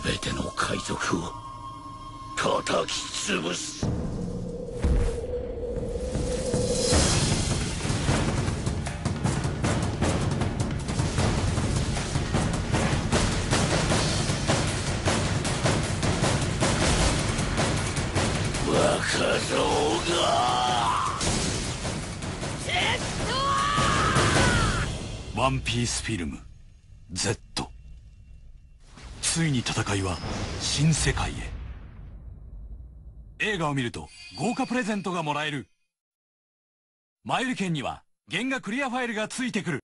全ての海賊を叩き潰す。若造が。ワンピースフィルム Z ついに戦いは新世界へ。映画を見ると豪華プレゼントがもらえる。マイル券には原画クリアファイルが付いてくる。